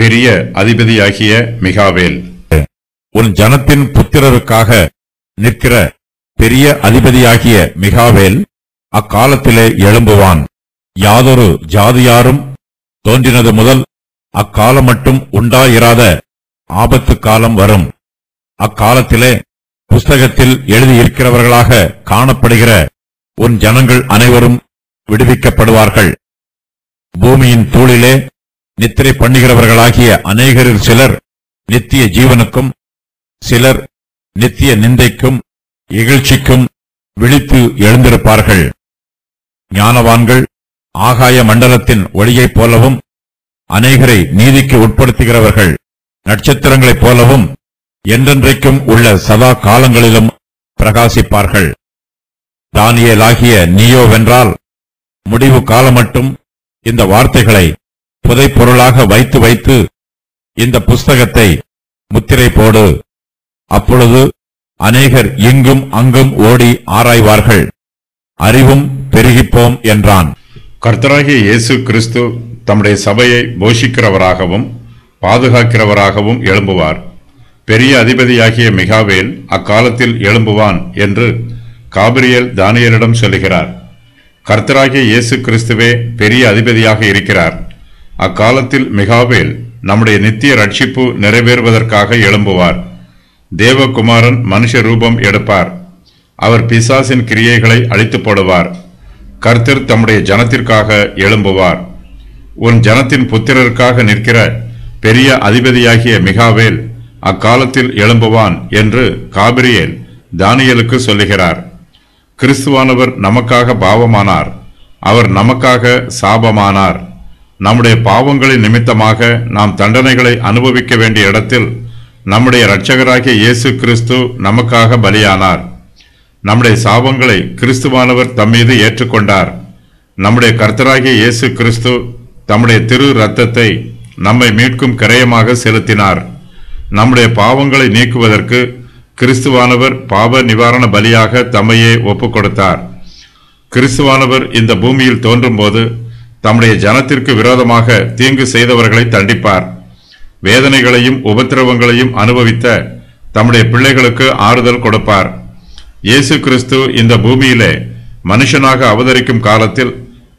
பெரிய அதிபதியாகிய மிகாவேல். உன் ஜனத்தின் புத்திரருக்காக நிற்கிற பெரிய அதிபதியாகிய மிகாவேல் அக்காலத்திலே எழும்புவான். யாதொரு ஜாதியாரும் தோன்றினது முதல் அக்காலம் மட்டும் உண்டாயிராத ஆபத்து காலம் வரும். அக்காலத்திலே புஸ்தகத்தில் எழுதியிருக்கிறவர்களாக காணப்படுகிற உன் ஜனங்கள் அனைவரும் விடுவிக்கப்படுவார்கள். பூமியின் தூளிலே நித்திரை பண்ணுகிறவர்களாகிய அநேகரில் சிலர் நித்திய ஜீவனுக்கும் சிலர் நித்திய நிந்தைக்கும் இகழ்ச்சிக்கும் விழித்து எழுந்திருப்பார்கள். ஞானவான்கள் ஆகாய மண்டலத்தின் ஒளியைப் போலவும் அநேகரை நீதிக்கு உட்படுத்துகிறவர்கள் நட்சத்திரங்களைப் போலவும் என்றென்றைக்கும் உள்ள சதா காலங்களிலும் பிரகாசிப்பார்கள். தானியலாகிய நீயோவென்றால் முடிவு காலம் மட்டும் இந்த வார்த்தைகளை புதைப்பொருளாக வைத்து வைத்து இந்த புஸ்தகத்தை முத்திரை போடு. அப்பொழுது அநேகர் இங்கும் அங்கும் ஓடி ஆராய்வார்கள். அறிவும் பெருகிப்போம் என்றான். கர்த்தராகிய இயேசு கிறிஸ்து தம்முடைய சபையை போஷிக்கிறவராகவும் பாதுகாக்கிறவராகவும் எழும்புவார். பெரிய அதிபதியாகிய மிகாவேல் அக்காலத்தில் எழும்புவான் என்று காபிரியல் தானியலிடம் சொல்லுகிறார். கர்த்தராகிய இயேசு கிறிஸ்துவே பெரிய அதிபதியாக இருக்கிறார். அக்காலத்தில் மிகாவேல் நம்முடைய நித்திய ரட்சிப்பு நிறைவேறுவதற்காக எழும்புவார். தேவகுமாரன் மனுஷ ரூபம் எடுப்பார். அவர் பிசாசின் கிரியைகளை அழித்து போடுவார். கர்த்தர் தம்முடைய ஜனத்திற்காக எழும்புவார். உன் ஜனத்தின் புத்திரருக்காக நிற்கிற பெரிய அதிபதியாகிய மிகாவேல் அக்காலத்தில் எழும்புவான் என்று காபிரியேல் தானியலுக்கு சொல்லுகிறார். கிறிஸ்துவானவர் நமக்காக பாவமானார். அவர் நமக்காக சாபமானார். நம்முடைய பாவங்களின் நிமித்தமாக நாம் தண்டனைகளை அனுபவிக்க வேண்டிய இடத்தில் நம்முடைய இரட்சகராகிய இயேசு கிறிஸ்து நமக்காக பலியானார். நம்முடைய சாபங்களை கிறிஸ்துவானவர் தம்மீது ஏற்றுக்கொண்டார். நம்முடைய கர்த்தராகிய இயேசு கிறிஸ்து தம்முடைய திரு ரத்தத்தை நம்மை மீட்கும் கிரயமாக செலுத்தினார். நம்முடைய பாவங்களை நீக்குவதற்கு கிறிஸ்துவானவர் பாவ நிவாரண பலியாக தம்மையே ஒப்புக் கொடுத்தார் கிறிஸ்துவானவர் இந்த பூமியில் தோன்றும்போது தம்முடைய ஜனத்திற்கு விரோதமாக தீங்கு செய்தவர்களை தண்டிப்பார். வேதனைகளையும் உபத்திரவங்களையும் அனுபவித்த தம்முடைய பிள்ளைகளுக்கு ஆறுதல் கொடுப்பார். இயேசு கிறிஸ்து இந்த பூமியிலே மனுஷனாக அவதரிக்கும் காலத்தில்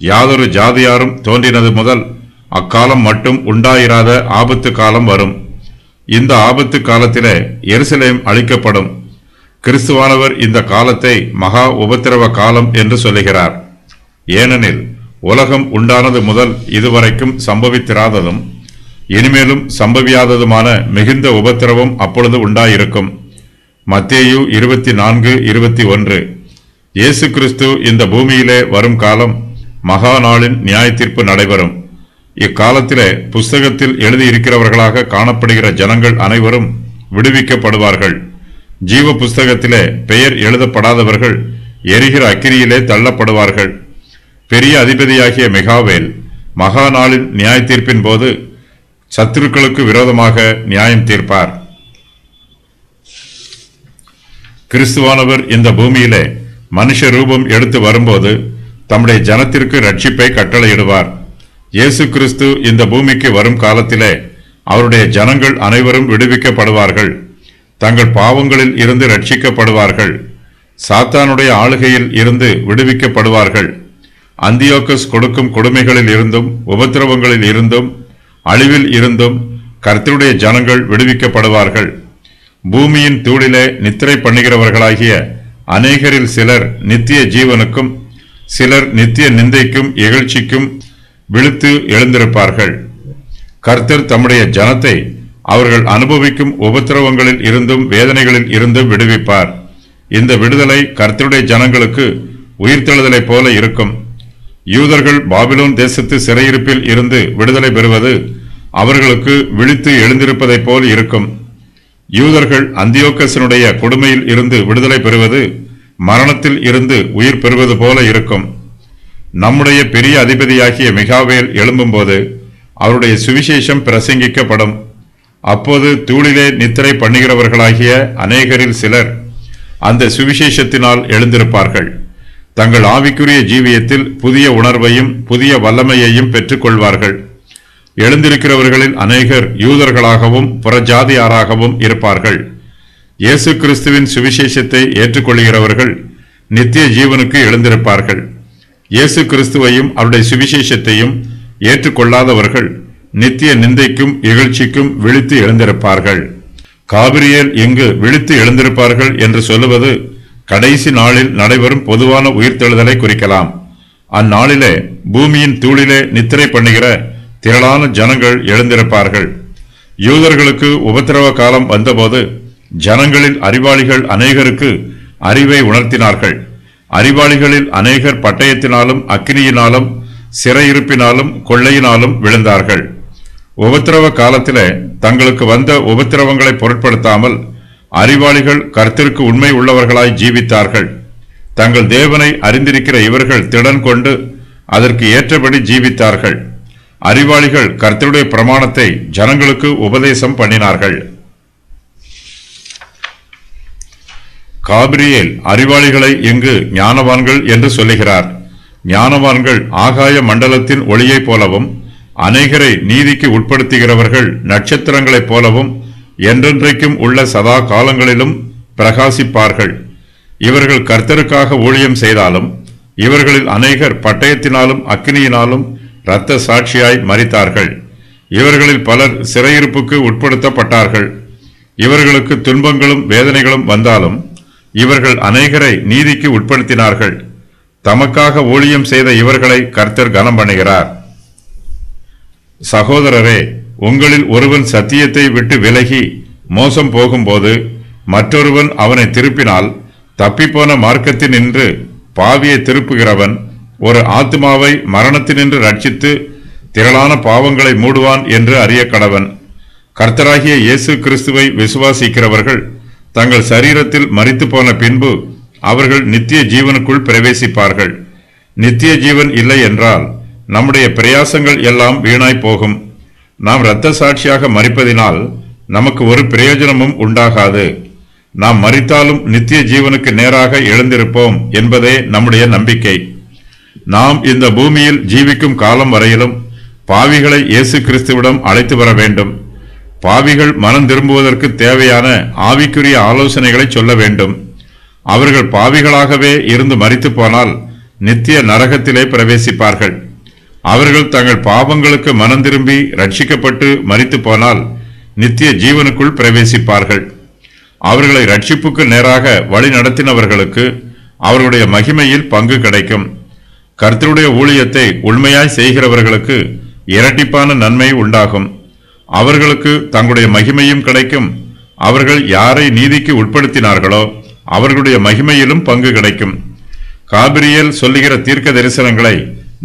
யாதொரு ஜாதியாரும் தோன்றினது முதல் அக்காலம் மட்டும் உண்டாயிராத ஆபத்து காலம் வரும். இந்த ஆபத்து காலத்திலே எருசலேம் அழிக்கப்படும். கிறிஸ்துவானவர் இந்த காலத்தை மகா உபத்திரவ காலம் என்று சொல்லுகிறார். ஏனெனில் உலகம் உண்டானது முதல் இதுவரைக்கும் சம்பவித்திராததும் இனிமேலும் சம்பவியாததுமான மிகுந்த உபத்திரவம் அப்பொழுது உண்டாயிருக்கும். மத்தேயு இருபத்தி நான்கு இருபத்தி ஒன்று இயேசு கிறிஸ்து இந்த பூமியிலே வரும் காலம் மகா நாளின் நியாய தீர்ப்பு நடைபெறும். இக்காலத்திலே புஸ்தகத்தில் எழுதியிருக்கிறவர்களாக காணப்படுகிற ஜனங்கள் அனைவரும் விடுவிக்கப்படுவார்கள். ஜீவ புஸ்தகத்திலே பெயர் எழுதப்படாதவர்கள் எரிகிற அக்கிரியிலே தள்ளப்படுவார்கள். பெரிய அதிபதியாகிய மெகாவேல் மகா நாளின் நியாய தீர்ப்பின் போது சத்துருக்களுக்கு விரோதமாக நியாயம் தீர்ப்பார். கிறிஸ்துவானவர் இந்த பூமியிலே மனுஷ ரூபம் எடுத்து வரும்போது தம்முடைய ஜனத்திற்கு ரட்சிப்பை கட்டளையிடுவார். இயேசு கிறிஸ்து இந்த பூமிக்கு வரும் காலத்திலே அவருடைய ஜனங்கள் அனைவரும் விடுவிக்கப்படுவார்கள். தங்கள் பாவங்களில் இருந்து ரட்சிக்கப்படுவார்கள். சாத்தானுடைய ஆளுகையில் இருந்து விடுவிக்கப்படுவார்கள். அந்தியோக்கஸ் கொடுக்கும் கொடுமைகளில் இருந்தும் உபத்திரவங்களில் இருந்தும் அழிவில் இருந்தும் கர்த்தருடைய ஜனங்கள் விடுவிக்கப்படுவார்கள். பூமியின் தூளிலே நித்திரை பண்ணுகிறவர்களாகிய அநேகரில் சிலர் நித்திய ஜீவனுக்கும் சிலர் நித்திய நிந்தைக்கும் இகழ்ச்சிக்கும் விழுத்து எழுந்திருப்பார்கள். கர்த்தர் தம்முடைய ஜனத்தை அவர்கள் அனுபவிக்கும் உபத்திரவங்களில் இருந்தும் வேதனைகளில் இருந்தும் விடுவிப்பார். இந்த விடுதலை கர்த்தருடைய ஜனங்களுக்கு உயிர்த்தெழுதலை போல இருக்கும். யூதர்கள் பாபிலோன் தேசத்து சிறையிருப்பில் இருந்து விடுதலை பெறுவது அவர்களுக்கு விழித்து எழுந்திருப்பதைப் போல் இருக்கும். யூதர்கள் அந்தியோக்கசனுடைய கொடுமையில் இருந்து விடுதலை பெறுவது மரணத்தில் இருந்து உயிர் பெறுவது போல இருக்கும். நம்முடைய பெரிய அதிபதியாகிய மிகாவேல் எழும்பும்போது அவருடைய சுவிசேஷம் பிரசங்கிக்கப்படும். அப்போது தூளிலே நித்திரை பண்ணுகிறவர்களாகிய அநேகரில் சிலர் அந்த சுவிசேஷத்தினால் எழுந்திருப்பார்கள். தங்கள் ஆவிக்குரிய ஜீவியத்தில் புதிய உணர்வையும் புதிய வல்லமையையும் பெற்றுக்கொள்வார்கள். எழுந்திருக்கிறவர்களில் அநேகர் யூதர்களாகவும் புறஜாதியாராகவும் இருப்பார்கள். இயேசு கிறிஸ்துவின் சுவிசேஷத்தை ஏற்றுக்கொள்கிறவர்கள் நித்திய ஜீவனுக்கு எழுந்திருப்பார்கள். இயேசு கிறிஸ்துவையும் அவருடைய சுவிசேஷத்தையும் ஏற்றுக்கொள்ளாதவர்கள் நித்திய நிந்தைக்கும் இகழ்ச்சிக்கும் விழித்து எழுந்திருப்பார்கள். காபிரியல் இங்கு விழித்து எழுந்திருப்பார்கள் என்று சொல்லுவது கடைசி நாளில் நடைபெறும் பொதுவான உயிர்த்தெழுதலை குறிக்கலாம். அந்நாளிலே பூமியின் தூளிலே நித்திரை பண்ணுகிற திரளான ஜனங்கள் எழுந்திருப்பார்கள். யூதர்களுக்கு உபத்திரவ காலம் வந்தபோது ஜனங்களில் அறிவாளிகள் அநேகருக்கு அறிவை உணர்த்தினார்கள். அறிவாளிகளில் அநேகர் பட்டயத்தினாலும் அக்கினியினாலும் சிறையிருப்பினாலும் கொள்ளையினாலும் விழுந்தார்கள். உபத்திரவ காலத்திலே தங்களுக்கு வந்த உபத்திரவங்களை பொருட்படுத்தாமல் அறிவாளிகள் கருத்திற்கு உண்மை உள்ளவர்களாய் ஜீவித்தார்கள். தங்கள் தேவனை அறிந்திருக்கிற இவர்கள் திடன் கொண்டு அதற்கு ஏற்றபடி ஜீவித்தார்கள். அறிவாளிகள் கர்த்தருடைய பிரமாணத்தை ஜனங்களுக்கு உபதேசம் பண்ணினார்கள். காபிரியேல் அறிவாளிகளை இங்கு ஞானவான்கள் என்று சொல்லுகிறார். ஞானவான்கள் ஆகாய மண்டலத்தின் ஒளியைப் போலவும் அநேகரை நீதிக்கு உட்படுத்துகிறவர்கள் நட்சத்திரங்களைப் போலவும் என்றென்றைக்கும் உள்ள சதா காலங்களிலும் பிரகாசிப்பார்கள். இவர்கள் கர்த்தருக்காக ஊழியம் செய்தாலும் இவர்களில் அநேகர் பட்டயத்தினாலும் அக்னியினாலும் இரத்த சாட்சியாய் மறித்தார்கள் இவர்களில் பலர் சிறையிருப்புக்கு உட்படுத்தப்பட்டார்கள். இவர்களுக்கு துன்பங்களும் வேதனைகளும் வந்தாலும் இவர்கள் அநேகரை நீதிக்கு உட்படுத்தினார்கள். தமக்காக ஊழியம் செய்த இவர்களை கர்த்தர் கனம் பண்ணுகிறார் சகோதரரே உங்களில் ஒருவன் சத்தியத்தை விட்டு விலகி மோசம் போகும்போது மற்றொருவன் அவனை திருப்பினால் தப்பிப்போன மார்க்கத்தில் நின்று பாவியை திருப்புகிறவன் ஒரு ஆத்மாவை மரணத்தினின்று ரட்சித்து திரளான பாவங்களை மூடுவான் என்று அறிய கடவன். கர்த்தராகிய இயேசு கிறிஸ்துவை விசுவாசிக்கிறவர்கள் தங்கள் சரீரத்தில் மறித்து போன பின்பு அவர்கள் நித்திய ஜீவனுக்குள் பிரவேசிப்பார்கள். நித்திய ஜீவன் இல்லை என்றால் நம்முடைய பிரயாசங்கள் எல்லாம் வீணாய் போகும். நாம் இரத்த சாட்சியாக மறிப்பதினால் நமக்கு ஒரு பிரயோஜனமும் உண்டாகாது. நாம் மறித்தாலும் நித்திய ஜீவனுக்கு நேராக எழுந்திருப்போம் என்பதே நம்முடைய நம்பிக்கை. நாம் இந்த பூமியில் ஜீவிக்கும் காலம் வரையிலும் பாவிகளை இயேசு கிறிஸ்துவிடம் அழைத்து வர வேண்டும். பாவிகள் மனம் திரும்புவதற்கு தேவையான ஆவிக்குரிய ஆலோசனைகளை சொல்ல வேண்டும். அவர்கள் பாவிகளாகவே இருந்து மறித்து போனால் நித்திய நரகத்திலே பிரவேசிப்பார்கள். அவர்கள் தங்கள் பாவங்களுக்கு மனம் திரும்பி ரட்சிக்கப்பட்டு மறித்து போனால் நித்திய ஜீவனுக்குள் பிரவேசிப்பார்கள். அவர்களை ரட்சிப்புக்கு நேராக வழி நடத்தினவர்களுக்கு அவர்களுடைய மகிமையில் பங்கு கிடைக்கும். கர்த்தருடைய ஊழியத்தை உண்மையாய் செய்கிறவர்களுக்கு இரட்டிப்பான நன்மை உண்டாகும். அவர்களுக்கு தங்களுடைய மகிமையும் கிடைக்கும். அவர்கள் யாரை நீதிக்கு உட்படுத்தினார்களோ அவர்களுடைய மகிமையிலும் பங்கு கிடைக்கும். காபிரியல் சொல்லுகிற தீர்க்க தரிசனங்களை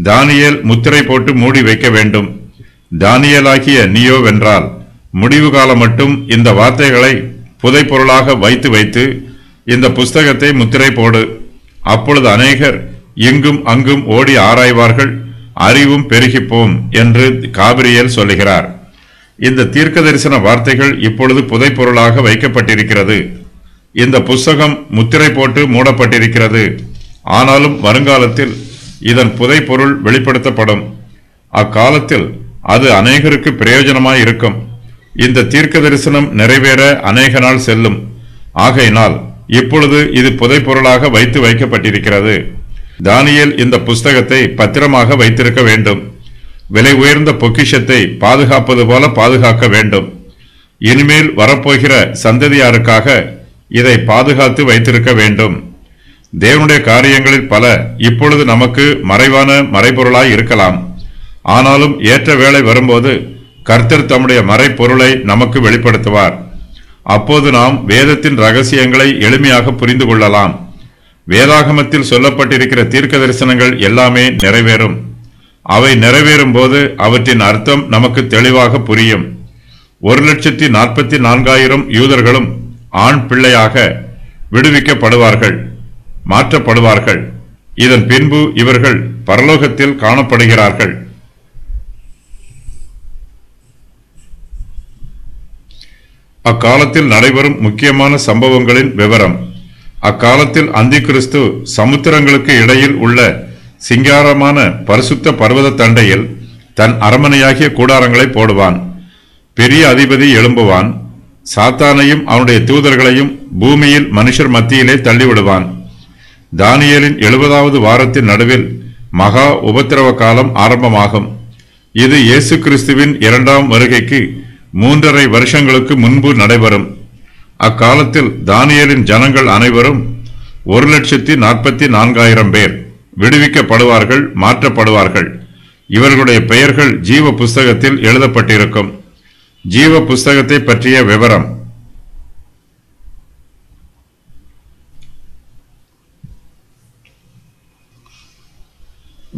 தானியல் முத்திரை போட்டு மூடி வைக்க வேண்டும். தானியலாகிய நீயோ வென்றால் முடிவு காலம் மட்டும் இந்த வார்த்தைகளை புதைப்பொருளாக வைத்து வைத்து இந்த புஸ்தகத்தை முத்திரை போடு. அப்பொழுது அநேகர் இங்கும் அங்கும் ஓடி ஆராய்வார்கள் அறிவும் பெருகிப்போம் என்று காபிரியல் சொல்லுகிறார். இந்த தீர்க்க தரிசன வார்த்தைகள் இப்பொழுது புதைப்பொருளாக வைக்கப்பட்டிருக்கிறது. இந்த புஸ்தகம் முத்திரை போட்டு மூடப்பட்டிருக்கிறது. ஆனாலும் வருங்காலத்தில் இதன் புதைப்பொருள் வெளிப்படுத்தப்படும். அக்காலத்தில் அது அநேகருக்கு பிரயோஜனமாய் இருக்கும். இந்த தீர்க்க தரிசனம் நிறைவேற அநேக நாள் செல்லும். ஆகையினால் இப்பொழுது இது புதைப்பொருளாக வைத்து வைக்கப்பட்டிருக்கிறது. தானியல் இந்த புஸ்தகத்தை பத்திரமாக வைத்திருக்க வேண்டும். விலை உயர்ந்த பொக்கிஷத்தை பாதுகாப்பது போல பாதுகாக்க வேண்டும். இனிமேல் வரப்போகிற சந்ததியாருக்காக இதை பாதுகாத்து வைத்திருக்க வேண்டும். தேவனுடைய காரியங்களில் பல இப்பொழுது நமக்கு மறைவான மறைபொருளாய் இருக்கலாம். ஆனாலும் ஏற்ற வேலை வரும்போது கர்த்தர் தம்முடைய மறைப்பொருளை நமக்கு வெளிப்படுத்துவார். அப்போது நாம் வேதத்தின் ரகசியங்களை எளிமையாக புரிந்து கொள்ளலாம். வேதாகமத்தில் சொல்லப்பட்டிருக்கிற தீர்க்க தரிசனங்கள் எல்லாமே நிறைவேறும். அவை நிறைவேறும் போது அவற்றின் அர்த்தம் நமக்கு தெளிவாக புரியும். ஒரு லட்சத்தி நாற்பத்தி நான்காயிரம் யூதர்களும் ஆண் பிள்ளையாக விடுவிக்கப்படுவார்கள். மாற்றப்படுவார்கள். இதன் பின்பு இவர்கள் பரலோகத்தில் காணப்படுகிறார்கள். அக்காலத்தில் நடைபெறும் முக்கியமான சம்பவங்களின் விவரம். அக்காலத்தில் அந்தி கிறிஸ்து சமுத்திரங்களுக்கு இடையில் உள்ள சிங்காரமான பரிசுத்த பர்வத தண்டையில் தன் அரமனையாகிய கூடாரங்களை போடுவான். பெரிய அதிபதி எழும்புவான். சாத்தானையும் அவனுடைய தூதர்களையும் பூமியில் மனுஷர் மத்தியிலே தள்ளிவிடுவான். தானியலின் எழுபதாவது வாரத்தின் நடுவில் மகா உபத்திரவ காலம் ஆரம்பமாகும். இது இயேசு கிறிஸ்துவின் இரண்டாம் வருகைக்கு மூன்றரை வருஷங்களுக்கு முன்பு நடைபெறும். அக்காலத்தில் தானியலின் ஜனங்கள் அனைவரும் ஒரு லட்சத்தி நாற்பத்தி நான்காயிரம் பேர் விடுவிக்கப்படுவார்கள் மாற்றப்படுவார்கள். இவர்களுடைய பெயர்கள் ஜீவ புஸ்தகத்தில் எழுதப்பட்டிருக்கும். ஜீவ புஸ்தகத்தை பற்றிய விவரம்.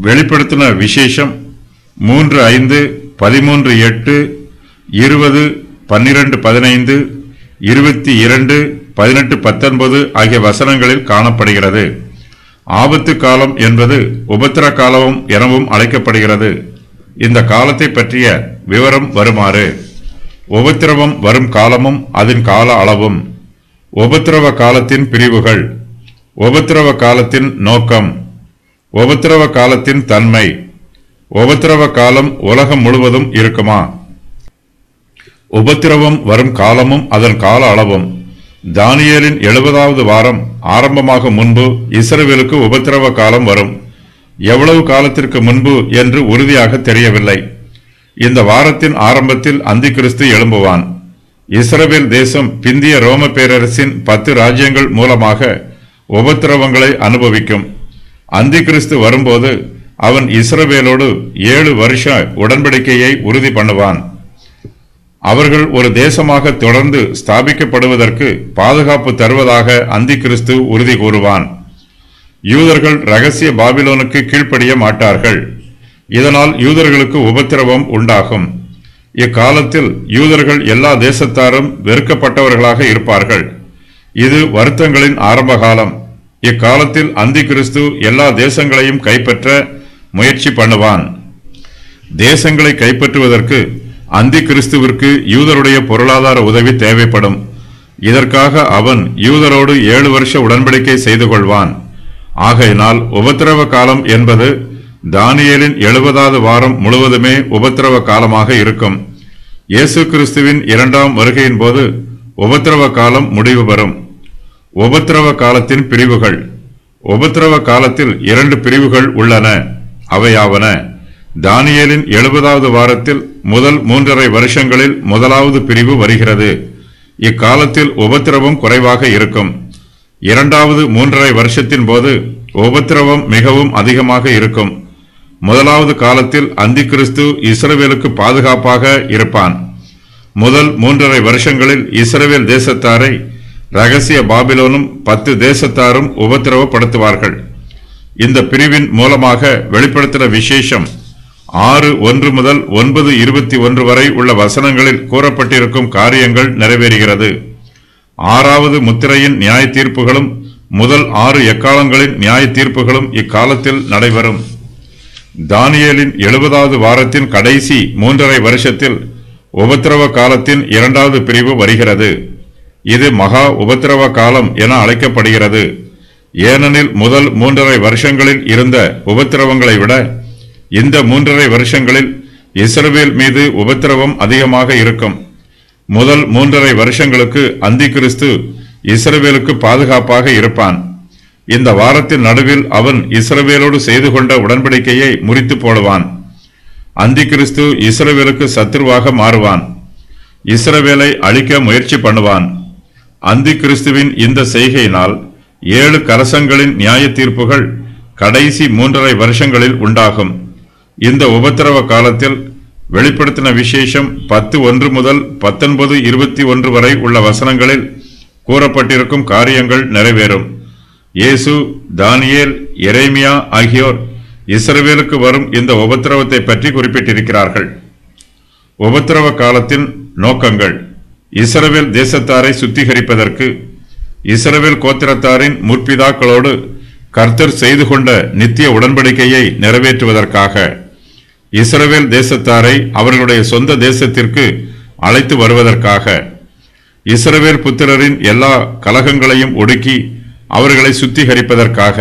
வெளிப்படுத்தின விசேஷம் மூன்று ஐந்து பதிமூன்று எட்டு இருபது பன்னிரண்டு பதினைந்து இருபத்தி இரண்டு பதினெட்டு பத்தொன்பது ஆகிய வசனங்களில் காணப்படுகிறது. ஆபத்து காலம் என்பது உபத்திர காலமும் எனவும் அழைக்கப்படுகிறது. இந்த காலத்தை பற்றிய விவரம் வருமாறு. உபத்திரவம் வரும் காலமும் அதன் கால அளவும். உபத்திரவ காலத்தின் பிரிவுகள். உபத்திரவ காலத்தின் நோக்கம். உபத்திரவ காலத்தின் தன்மை. உபத்திரவ காலம் உலகம் முழுவதும் இருக்குமா? உபத்திரவம் வரும் காலமும் அதன் கால அளவும். தானியலின் எழுபதாவது வாரம் ஆரம்பமாக முன்பு இஸ்ரவேலுக்கு உபத்திரவ காலம் வரும். எவ்வளவு காலத்திற்கு முன்பு என்று உறுதியாக தெரியவில்லை. இந்த வாரத்தின் ஆரம்பத்தில் அந்தி கிறிஸ்து எழும்புவான். இஸ்ரவேல் தேசம் பிந்திய ரோம பேரரசின் பத்து ராஜ்யங்கள் மூலமாக உபத்திரவங்களை அனுபவிக்கும். அந்திகிறிஸ்து வரும்போது அவன் இஸ்ரவேலோடு ஏழு வருஷ உடன்படிக்கையை உறுதி பண்ணுவான். அவர்கள் ஒரு தேசமாக தொடர்ந்து ஸ்தாபிக்கப்படுவதற்கு பாதுகாப்பு தருவதாக அந்தி கிறிஸ்து உறுதி கூறுவான். யூதர்கள் ரகசிய பாபிலோனுக்கு கீழ்ப்படிய மாட்டார்கள். இதனால் யூதர்களுக்கு உபத்திரவம் உண்டாகும். இக்காலத்தில் யூதர்கள் எல்லா தேசத்தாரும் வெறுக்கப்பட்டவர்களாக இருப்பார்கள். இது வருத்தங்களின் ஆரம்ப காலம் இக்காலத்தில் அந்தி கிறிஸ்து எல்லா தேசங்களையும் கைப்பற்ற முயற்சி பண்ணுவான். தேசங்களை கைப்பற்றுவதற்கு அந்தி கிறிஸ்துவிற்கு யூதருடைய பொருளாதார உதவி தேவைப்படும். இதற்காக அவன் யூதரோடு ஏழு வருஷ உடன்படிக்கை செய்து கொள்வான். ஆகையினால் உபத்திரவ காலம் என்பது தானியலின் எழுபதாவது வாரம் முழுவதுமே உபத்திரவ காலமாக இருக்கும். இயேசு கிறிஸ்துவின் இரண்டாம் வருகையின் போது உபத்திரவ காலம் முடிவு பெறும். உபத்திரவ காலத்தின் பிரிவுகள். உபத்திரவ காலத்தில் இரண்டு பிரிவுகள் உள்ளன. அவையாவன தானியலின் எழுபதாவது வாரத்தில் முதல் மூன்றரை வருஷங்களில் முதலாவது பிரிவு வருகிறது. இக்காலத்தில் உபத்திரவம் குறைவாக இருக்கும். இரண்டாவது மூன்றரை வருஷத்தின் போது உபத்திரவம் மிகவும் அதிகமாக இருக்கும். முதலாவது காலத்தில் அந்தி கிறிஸ்து இஸ்ரவேலுக்கு பாதுகாப்பாக இருப்பான். முதல் மூன்றரை வருஷங்களில் இஸ்ரவேல் தேசத்தாரை ரகசிய பாபிலோனும் பத்து தேசத்தாரும் உபத்திரவப்படுத்துவார்கள். இந்த பிரிவின் மூலமாக வெளிப்படுத்தின விசேஷம் ஆறு ஒன்று முதல் ஒன்பது இருபத்தி ஒன்று வரை உள்ள வசனங்களில் கூறப்பட்டிருக்கும் காரியங்கள் நிறைவேறுகிறது. ஆறாவது முத்திரையின் நியாய தீர்ப்புகளும் முதல் ஆறு எக்காலங்களின் நியாய தீர்ப்புகளும் இக்காலத்தில் நடைபெறும். தானியலின் எழுபதாவது வாரத்தின் கடைசி மூன்றரை வருஷத்தில் உபத்திரவ காலத்தின் இரண்டாவது பிரிவு வருகிறது. இது மகா உபத்திரவ காலம் என அழைக்கப்படுகிறது. ஏனெனில் முதல் மூன்றரை வருஷங்களில் இருந்த உபத்திரவங்களை விட இந்த மூன்றரை வருஷங்களில் இஸ்ரவேல் மீது உபத்திரவம் அதிகமாக இருக்கும். முதல் மூன்றரை வருஷங்களுக்கு அந்தி கிறிஸ்து இஸ்ரவேலுக்கு பாதுகாப்பாக இருப்பான். இந்த வாரத்தின் நடுவில் அவன் இஸ்ரவேலோடு செய்து கொண்ட உடன்படிக்கையை முறித்து போடுவான். அந்தி கிறிஸ்து இஸ்ரவேலுக்கு சத்துருவாக மாறுவான். இஸ்ரவேலை அழிக்க முயற்சி பண்ணுவான். அந்தி கிறிஸ்துவின் இந்த செய்கையினால் ஏழு கரசங்களின் நியாய தீர்ப்புகள் கடைசி மூன்றரை வருஷங்களில் உண்டாகும். இந்த உபத்திரவ காலத்தில் வெளிப்படுத்தின விசேஷம் பத்து ஒன்று முதல் பத்தொன்பது இருபத்தி ஒன்று வரை உள்ள வசனங்களில் கூறப்பட்டிருக்கும் காரியங்கள் நிறைவேறும். இயேசு தானியேல் எரேமியா ஆகியோர் இஸ்ரவேலுக்கு வரும் இந்த உபத்திரவத்தை பற்றி குறிப்பிட்டிருக்கிறார்கள். உபத்திரவ காலத்தின் நோக்கங்கள். இஸ்ரவேல் தேசத்தாரை சுத்திகரிப்பதற்கு இஸ்ரவேல் கோத்திரத்தாரின் முற்பிதாக்களோடு கர்த்தர் செய்து கொண்ட நித்திய உடன்படிக்கையை நிறைவேற்றுவதற்காக இஸ்ரவேல் தேசத்தாரை அவர்களுடைய சொந்த தேசத்திற்கு அழைத்து வருவதற்காக இஸ்ரவேல் புத்திரரின் எல்லா கலகங்களையும் ஒடுக்கி அவர்களை சுத்திகரிப்பதற்காக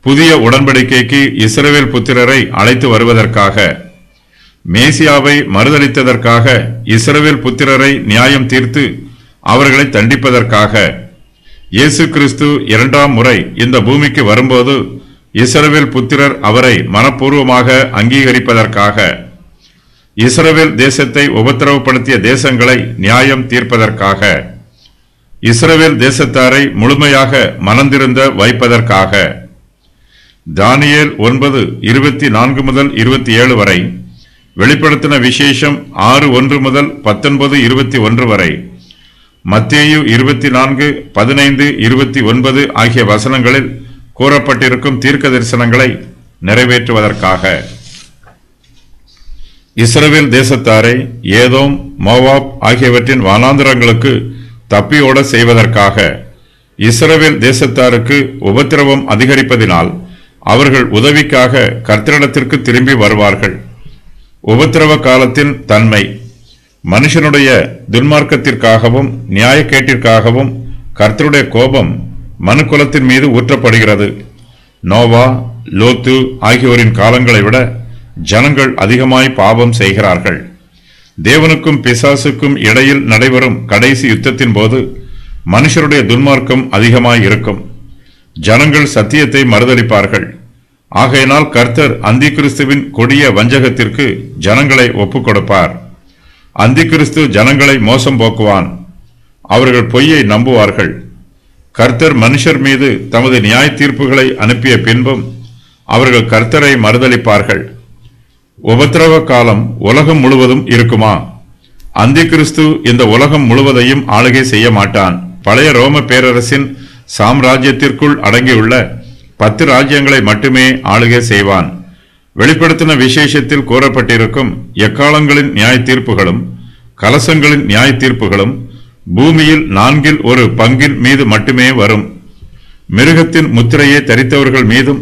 புதிய உடன்படிக்கைக்கு இஸ்ரவேல் புத்திரரை அழைத்து வருவதற்காக மேசியாவை மறுதளித்ததற்காக இஸ்ரவேல் புத்திரரை நியாயம் தீர்த்து அவர்களை தண்டிப்பதற்காக. இயேசு கிறிஸ்து இரண்டாம் முறை இந்த பூமிக்கு வரும்போது இஸ்ரவேல் புத்திரர் அவரை மனப்பூர்வமாக அங்கீகரிப்பதற்காக. இஸ்ரவேல் தேசத்தை உபத்திரவப்படுத்திய தேசங்களை நியாயம் தீர்ப்பதற்காக. இஸ்ரவேல் தேசத்தாரை முழுமையாக மனந்திருந்த வைப்பதற்காக. தானியேல் ஒன்பது இருபத்தி நான்கு முதல் இருபத்தி ஏழு வரை வெளிப்படுத்தின விசேஷம் ஆறு ஒன்று முதல் பத்தொன்பது இருபத்தி ஒன்று வரை. மத்தேயு இருபத்தி நான்கு பதினைந்து இருபத்தி ஒன்பது ஆகிய வசனங்களில் கூறப்பட்டிருக்கும் தீர்க்க தரிசனங்களை நிறைவேற்றுவதற்காக. இஸ்ரேல் தேசத்தாரை ஏதோம் மோவாப் ஆகியவற்றின் வனாந்திரங்களுக்கு தப்பியோட செய்வதற்காக இஸ்ரேல் தேசத்தாருக்கு உபத்திரவம் அதிகரிப்பதினால் அவர்கள் உதவிக்காக கர்த்தரிடத்திற்கு திரும்பி வருவார்கள். உபத்திரவ காலத்தின் தன்மை. மனுஷனுடைய துன்மார்க்கத்திற்காகவும் நியாயக்கேட்டிற்காகவும் கர்த்தருடைய கோபம் மனுக்குலத்தின் மீது ஊற்றப்படுகிறது. நோவா லோத்து ஆகியோரின் காலங்களை விட ஜனங்கள் அதிகமாய் பாவம் செய்கிறார்கள். தேவனுக்கும் பிசாசுக்கும் இடையில் நடைபெறும் கடைசி யுத்தத்தின் போது மனுஷருடைய துன்மார்க்கம் அதிகமாய் இருக்கும். ஜனங்கள் சத்தியத்தை மறுதளிப்பார்கள். ஆகையினால் கர்த்தர் அந்தி கிறிஸ்துவின் கொடிய வஞ்சகத்திற்கு ஜனங்களை ஒப்புக் கொடுப்பார் அந்தி கிறிஸ்து ஜனங்களை மோசம் போக்குவான். அவர்கள் பொய்யை நம்புவார்கள். கர்த்தர் மனுஷர் மீது தமது நியாய தீர்ப்புகளை அனுப்பிய பின்பும் அவர்கள் கர்த்தரை மறுதளிப்பார்கள் உபத்திரவ காலம் உலகம் முழுவதும் இருக்குமா? அந்தி கிறிஸ்து இந்த உலகம் முழுவதையும் ஆளுகை செய்ய மாட்டான். பழைய ரோம பேரரசின் சாம்ராஜ்யத்திற்குள் அடங்கியுள்ள பத்து ராஜ்யங்களை மட்டுமே ஆளுகை செய்வான். வெளிப்படுத்தின விசேஷத்தில் கூறப்பட்டிருக்கும் எக்காலங்களின் நியாய தீர்ப்புகளும் கலசங்களின் நியாய தீர்ப்புகளும் பூமியில் நான்கில் ஒரு பங்கின் மீது மட்டுமே வரும். மிருகத்தின் முத்திரையை தரித்தவர்கள் மீதும்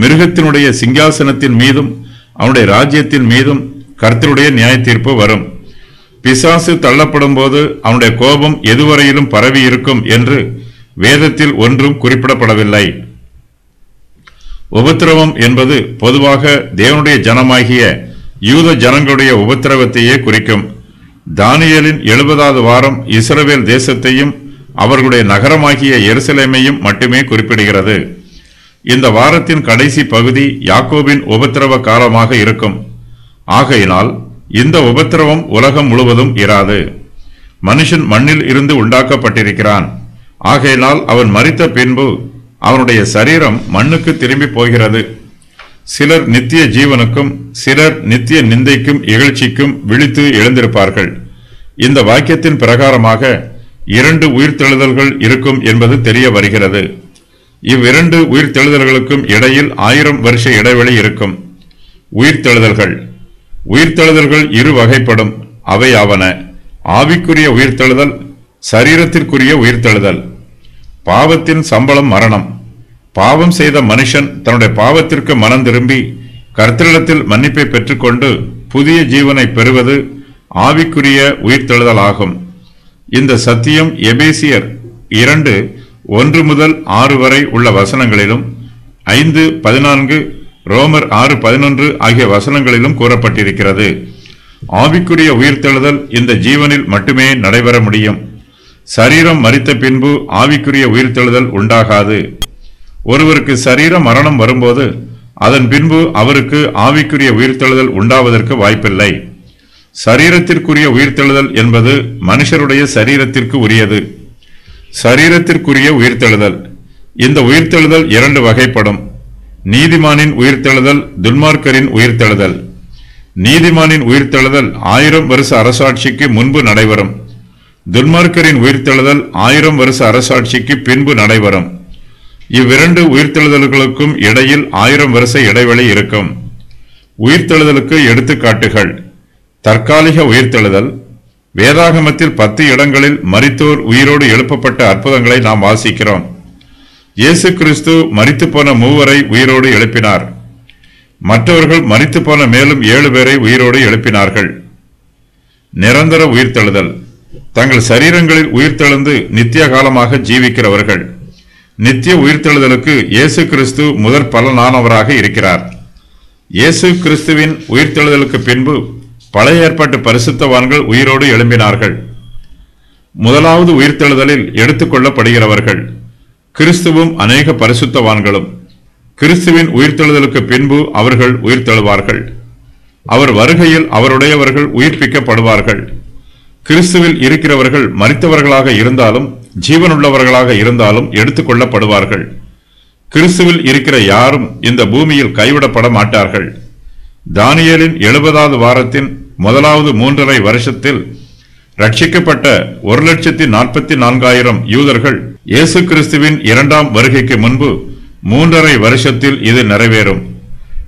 மிருகத்தினுடைய சிங்காசனத்தின் மீதும் அவனுடைய ராஜ்யத்தின் மீதும் கர்த்தருடைய நியாய தீர்ப்பு வரும். பிசாசு தள்ளப்படும் போது அவனுடைய கோபம் எதுவரையிலும் பரவி இருக்கும் என்று வேதத்தில் ஒன்றும் குறிப்பிடப்படவில்லை. உபத்திரவம் என்பது பொதுவாக தேவனுடைய ஜனமாகிய யூத ஜனங்களுடைய உபத்திரவத்தையே குறிக்கும். தானியலின் எழுபதாவது வாரம் இஸ்ரவேல் தேசத்தையும் அவர்களுடைய நகரமாகிய எருசலேமையும் மட்டுமே குறிப்பிடுகிறது. இந்த வாரத்தின் கடைசி பகுதி யாக்கோபின் உபத்திரவ காலமாக இருக்கும். ஆகையினால் இந்த உபத்திரவம் உலகம் முழுவதும் இராது. மனுஷன் மண்ணில் இருந்து உண்டாக்கப்பட்டிருக்கிறான். ஆகையினால் அவன் மறித்த பின்பு அவனுடைய சரீரம் மண்ணுக்கு திரும்பி போகிறது. சிலர் நித்திய ஜீவனுக்கும் சிலர் நித்திய நிந்தைக்கும் இகழ்ச்சிக்கும் விழித்து எழுந்திருப்பார்கள். இந்த வாக்கியத்தின் பிரகாரமாக இரண்டு உயிர்த்தெழுதல்கள் இருக்கும் என்பது தெரிய வருகிறது. இவ்விரண்டு உயிர்த்தெழுதல்களுக்கும் இடையில் ஆயிரம் வருஷ இடைவெளி இருக்கும். உயிர்த்தெழுதல்கள். உயிர்த்தெழுதல்கள் இரு வகைப்படும். அவை ஆவன. ஆவிக்குரிய உயிர்த்தெழுதல் சரீரத்திற்குரிய உயிர்த்தெழுதல். பாவத்தின் சம்பளம் மரணம். பாவம் செய்த மனுஷன் தன்னுடைய பாவத்திற்கு மனம் திரும்பி கர்த்தரிடத்தில் மன்னிப்பை பெற்றுக்கொண்டு புதிய ஜீவனை பெறுவது ஆவிக்குரிய உயிர்த்தெழுதல் ஆகும் இந்த சத்தியம் எபேசியர் இரண்டு ஒன்று முதல் ஆறு வரை உள்ள வசனங்களிலும் ஐந்து பதினான்கு ரோமர் ஆறு பதினொன்று ஆகிய வசனங்களிலும் கூறப்பட்டிருக்கிறது. ஆவிக்குரிய உயிர்த்தெழுதல் இந்த ஜீவனில் மட்டுமே நடைபெற முடியும். சரீரம் மரித்த பின்பு ஆவிக்குரிய உயிர்த்தெழுதல் உண்டாகாது. ஒருவருக்கு சரீர மரணம் வரும்போது அதன் பின்பு அவருக்கு ஆவிக்குரிய உயிர்த்தெழுதல் உண்டாவதற்கு வாய்ப்பில்லை. சரீரத்திற்குரிய உயிர்த்தெழுதல் என்பது மனுஷருடைய சரீரத்திற்கு உரியது. சரீரத்திற்குரிய உயிர்த்தெழுதல். இந்த உயிர்த்தெழுதல் இரண்டு வகைப்படும். நீதிமானின் உயிர்த்தெழுதல் துன்மார்க்கரின் உயிர்த்தெழுதல். நீதிமானின் உயிர்த்தெழுதல் ஆயிரம் வருஷ அரசாட்சிக்கு முன்பு நடைபெறும். துன்மார்க்கரின் உயிர்த்தெழுதல் ஆயிரம் வருஷ அரசாட்சிக்கு பின்பு நடைபெறும். இவ்விரண்டு உயிர்த்தெழுதல்களுக்கும் இடையில் ஆயிரம் வரிசை இடைவெளி இருக்கும். உயிர்த்தெழுதலுக்கு எடுத்துக்காட்டுகள். தற்காலிக உயிர்த்தெழுதல். வேதாகமத்தில் பத்து இடங்களில் மரித்தோர் உயிரோடு எழுப்பப்பட்ட அற்புதங்களை நாம் வாசிக்கிறோம். இயேசு கிறிஸ்து மறித்து போன மூவரை உயிரோடு எழுப்பினார். மற்றவர்கள் மறித்து போன மேலும் ஏழு பேரை உயிரோடு எழுப்பினார்கள். நிரந்தர உயிர்த்தெழுதல். தங்கள் சரீரங்களில் உயிர்த்தெழுந்து நித்திய காலமாக ஜீவிக்கிறவர்கள். நித்திய உயிர்த்தெழுதலுக்கு இயேசு கிறிஸ்து முதற் பலனானவராக இருக்கிறார். இயேசு கிறிஸ்துவின் உயிர்த்தெழுதலுக்கு பின்பு பழைய ஏற்பாட்டு பரிசுத்தவான்கள் உயிரோடு எழும்பினார்கள். முதலாவது உயிர்த்தெழுதலில் எடுத்துக்கொள்ளப்படுகிறவர்கள் கிறிஸ்துவும் அநேக பரிசுத்தவான்களும். கிறிஸ்துவின் உயிர்த்தெழுதலுக்கு பின்பு அவர்கள் உயிர்த்தெழுவார்கள். அவர் வருகையில் அவருடையவர்கள் உயிர்ப்பிக்கப்படுவார்கள். கிறிஸ்துவில் இருக்கிறவர்கள் மரித்தவர்களாக இருந்தாலும் ஜீவனுள்ளவர்களாக இருந்தாலும் எடுத்துக்கொள்ளப்படுவார்கள் கிறிஸ்துவில் இருக்கிற யாரும் இந்த பூமியில் கைவிடப்பட மாட்டார்கள். தானியலின் எழுபதாவது வாரத்தின் முதலாவது மூன்றரை வருஷத்தில் ரட்சிக்கப்பட்ட ஒரு லட்சத்தி நாற்பத்தி நான்காயிரம் யூதர்கள் இயேசு கிறிஸ்துவின் இரண்டாம் வருகைக்கு முன்பு மூன்றரை வருஷத்தில் இது நிறைவேறும்.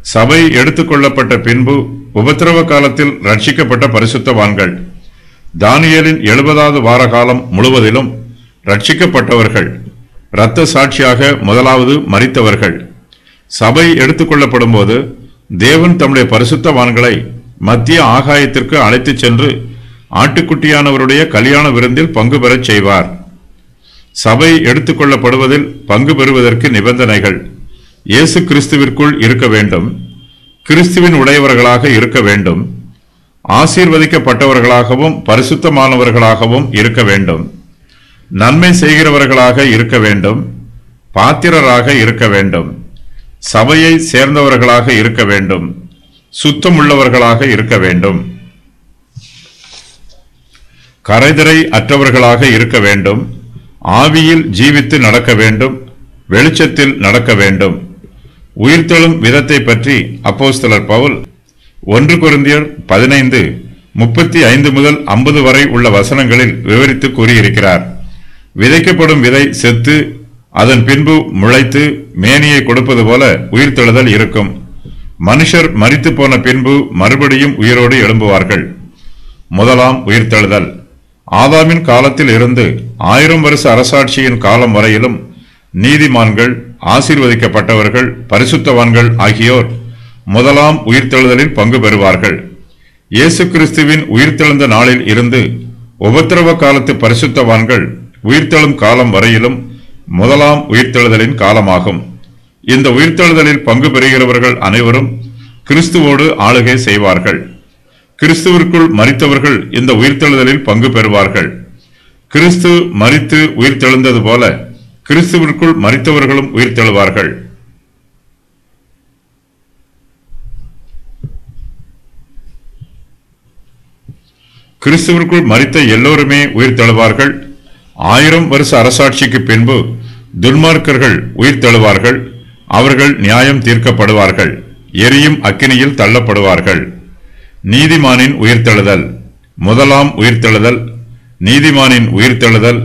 சபை எடுத்துக்கொள்ளப்பட்ட பின்பு உபத்திரவ காலத்தில் ரட்சிக்கப்பட்ட பரிசுத்தவான்கள். தானியலின் எழுபதாவது வார காலம் முழுவதிலும் ரட்சிக்கப்பட்டவர்கள் இரத்த சாட்சியாக முதலாவது மறித்தவர்கள் சபை எடுத்துக்கொள்ளப்படும் போது தேவன் தம்முடைய பரிசுத்தவான்களை மத்திய ஆகாயத்திற்கு அழைத்துச் சென்று ஆட்டுக்குட்டியானவருடைய கல்யாண விருந்தில் பங்கு பெறச் செய்வார். சபை எடுத்துக்கொள்ளப்படுவதில் பங்கு பெறுவதற்கு நிபந்தனைகள். இயேசு கிறிஸ்துவிற்குள் இருக்க வேண்டும். கிறிஸ்துவின் உடையவர்களாக இருக்க வேண்டும். ஆசீர்வதிக்கப்பட்டவர்களாகவும் பரிசுத்தமானவர்களாகவும் இருக்க வேண்டும். நன்மை செய்கிறவர்களாக இருக்க வேண்டும் பாத்திரராக இருக்க வேண்டும் சபையை சேர்ந்தவர்களாக இருக்க வேண்டும் சுத்தமுள்ளவர்களாக இருக்க வேண்டும் கரைதிரை அற்றவர்களாக இருக்க வேண்டும் ஆவியில் ஜீவித்து நடக்க வேண்டும் வெளிச்சத்தில் நடக்க வேண்டும். உயிர்த்தெழும் விதத்தை பற்றி அப்போஸ்தலர் பவுல் ஒன்று குருந்தியர் பதினைந்து முப்பத்தி ஐந்து முதல் ஐம்பது வரை உள்ள வசனங்களில் விவரித்து கூறியிருக்கிறார். விதைக்கப்படும் விதை செத்து அதன் பின்பு முளைத்து மேனியை கொடுப்பது போல உயிர்த்தெழுதல் இருக்கும். மனுஷர் மறித்து போன பின்பு மறுபடியும் உயிரோடு எழும்புவார்கள். முதலாம் உயிர்த்தெழுதல். ஆதாமின் காலத்தில் இருந்து ஆயிரம் வருஷ அரசாட்சியின் காலம் வரையிலும் நீதிமான்கள் ஆசீர்வதிக்கப்பட்டவர்கள் பரிசுத்தவான்கள் ஆகியோர் முதலாம் உயிர்த்தெழுதலில் பங்கு பெறுவார்கள். இயேசு கிறிஸ்துவின் உயிர்த்தெழுந்த நாளில் இருந்து உபத்திரவ காலத்து பரிசுத்தவான்கள் உயிர்த்தெழும் காலம் வரையிலும் முதலாம் உயிர்த்தெழுதலின் காலமாகும். இந்த உயிர்த்தெழுதலில் பங்கு பெறுகிறவர்கள் அனைவரும் கிறிஸ்துவோடு ஆளுகை செய்வார்கள். கிறிஸ்துவிற்குள் மரித்தவர்கள் இந்த உயிர்த்தெழுதலில் பங்கு பெறுவார்கள். கிறிஸ்து மரித்து உயிர்த்தெழுந்தது போல கிறிஸ்துவிற்குள் மறித்தவர்களும் உயிர்த்தெழுவார்கள். கிறிஸ்துவிற்குள் மரித்த எல்லோருமே உயிர்த்தெழுவார்கள். ஆயிரம் வருஷ அரசாட்சிக்கு பின்பு துன்மார்க்கர்கள் உயிர்த்தெழுவார்கள் அவர்கள் நியாயம் தீர்க்கப்படுவார்கள் எரியும் அக்கினியில் தள்ளப்படுவார்கள். நீதிமானின் உயிர்த்தெழுதல் முதலாம் உயிர்த்தெழுதல் நீதிமானின் உயிர்த்தெழுதல்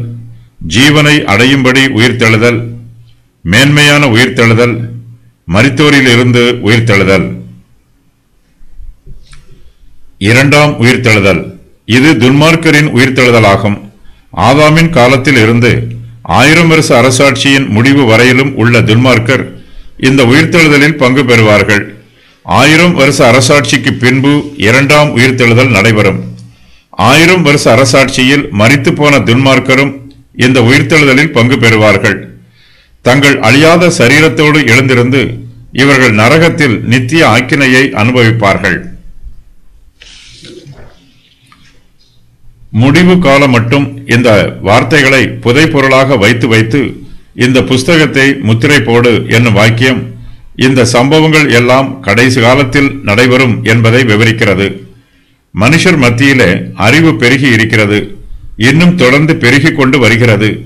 ஜீவனை அடையும்படி உயிர்த்தெழுதல் மேன்மையான உயிர்த்தெழுதல் மரித்தோரிலிருந்து உயிர்த்தெழுதல் இரண்டாம் உயிர்த்தெழுதல் இது துன்மார்க்கரின் உயிர்த்தெழுதலாகும் ஆதாமின் காலத்தில் இருந்து ஆயிரம் வருஷ அரசாட்சியின் முடிவு வரையிலும் உள்ள துன்மார்க்கர் இந்த உயிர்த்தெழுதலில் பங்கு பெறுவார்கள். ஆயிரம் வருஷ அரசாட்சிக்கு பின்பு இரண்டாம் உயிர்த்தெழுதல் நடைபெறும். ஆயிரம் வருஷ அரசாட்சியில் மறித்து போன துன்மார்க்கரும் இந்த உயிர்த்தெழுதலில் பங்கு பெறுவார்கள். தங்கள் அழியாத சரீரத்தோடு எழுந்திருந்து இவர்கள் நரகத்தில் நித்திய ஆக்கினையை அனுபவிப்பார்கள். முடிவு காலம் மட்டும் இந்த வார்த்தைகளை புதைப்பொருளாக வைத்து வைத்து இந்த புஸ்தகத்தை முத்திரை போடு என்னும் வாக்கியம் இந்த சம்பவங்கள் எல்லாம் கடைசி காலத்தில் நடைபெறும் என்பதை விவரிக்கிறது. மனுஷர் மத்தியிலே அறிவு பெருகி இருக்கிறது. இன்னும் தொடர்ந்து பெருகிக் கொண்டு வருகிறது.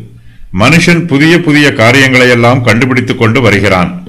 மனுஷன் புதிய புதிய காரியங்களையெல்லாம் கண்டுபிடித்துக் கொண்டு வருகிறான்.